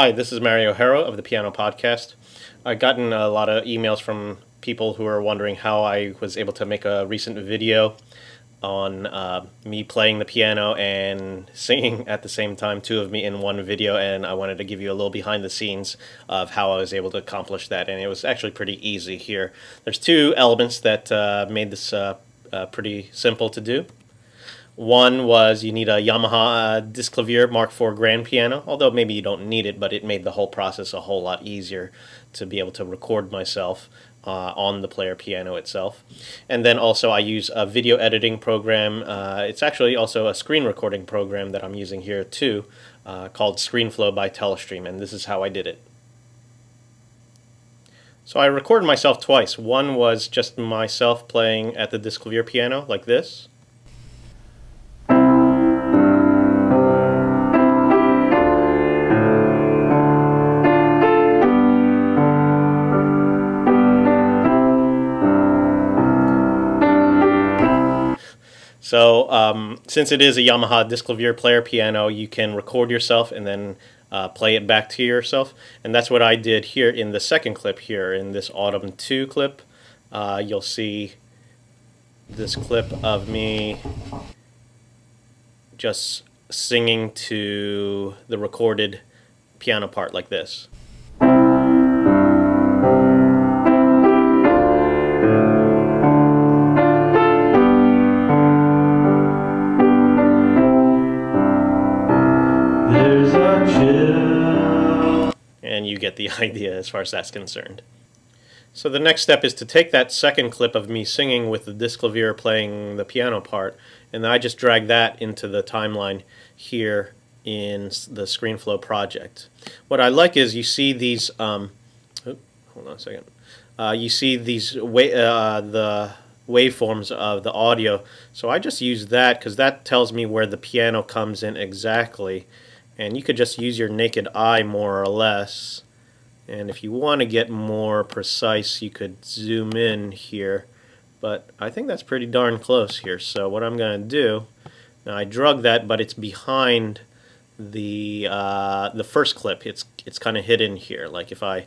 Hi, this is Mario Ajero of the Piano Podcast. I've gotten a lot of emails from people who are wondering how I was able to make a recent video on uh, me playing the piano and singing at the same time, two of me in one video, and I wanted to give you a little behind the scenes of how I was able to accomplish that, and it was actually pretty easy here. There's two elements that uh, made this uh, uh pretty simple to do. One was you need a Yamaha uh, Disklavier Mark IV grand piano, although maybe you don't need it, but it made the whole process a whole lot easier to be able to record myself uh, on the player piano itself. And then also I use a video editing program. Uh, it's actually also a screen recording program that I'm using here too, uh, called ScreenFlow by Telestream, and this is how I did it. So I recorded myself twice. One was just myself playing at the Disklavier piano like this. So um, since it is a Yamaha Disklavier player piano, you can record yourself and then uh, play it back to yourself. And that's what I did here in the second clip here, in this Autumn 2 clip. Uh, you'll see this clip of me just singing to the recorded piano part like this. You get the idea as far as that's concerned. So the next step is to take that second clip of me singing with the Disklavier playing the piano part, and I just drag that into the timeline here in the ScreenFlow project. What I like is you see these, um, hold on a second, uh, you see these wa uh, the waveforms of the audio. So I just use that because that tells me where the piano comes in exactly and you could just use your naked eye more or less and if you want to get more precise you could zoom in here but I think that's pretty darn close here. So what I'm going to do now I drug that but it's behind the uh, the first clip. It's it's kind of hidden here. Like if I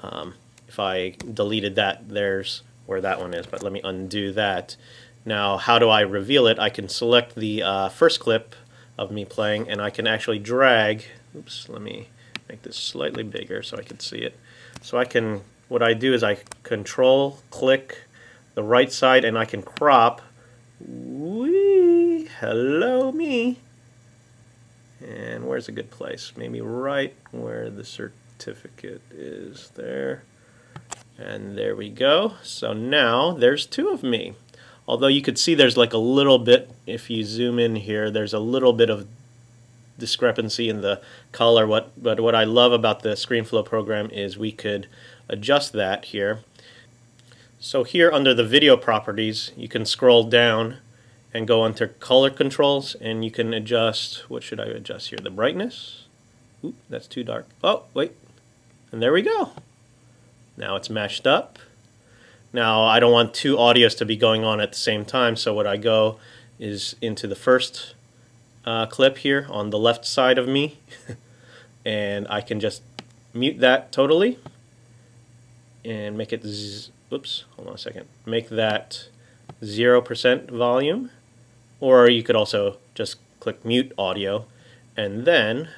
um, if I deleted that there's where that one is but let me undo that. Now how do I reveal it? I can select the uh, first clip of me playing and I can actually drag oops let me make this slightly bigger so I can see it. So I can what I do is I control click the right side and I can crop Wee, hello me. And where's a good place? Maybe right where the certificate is there. And there we go. So now there's two of me. Although you could see there's like a little bit, if you zoom in here, there's a little bit of discrepancy in the color. What, but what I love about the ScreenFlow program is we could adjust that here. So here under the video properties, you can scroll down and go into color controls and you can adjust, what should I adjust here? The brightness? Oop, that's too dark. Oh, wait. And there we go. Now it's matched up. Now I don't want two audios to be going on at the same time, so what I go is into the first uh, clip here on the left side of me, and I can just mute that totally and make it, oops, hold on a second, make that 0% volume, or you could also just click mute audio, and then,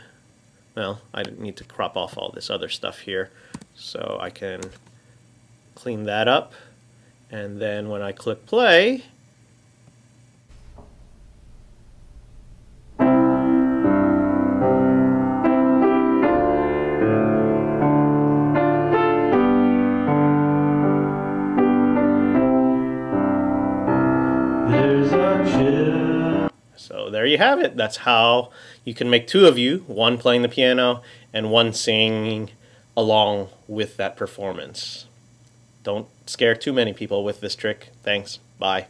well, I need to crop off all this other stuff here, so I can clean that up. And then when I click play, So there you have it. That's how you can make two of you, one playing the piano and one singing along with that performance. Don't scare too many people with this trick. Thanks. Bye.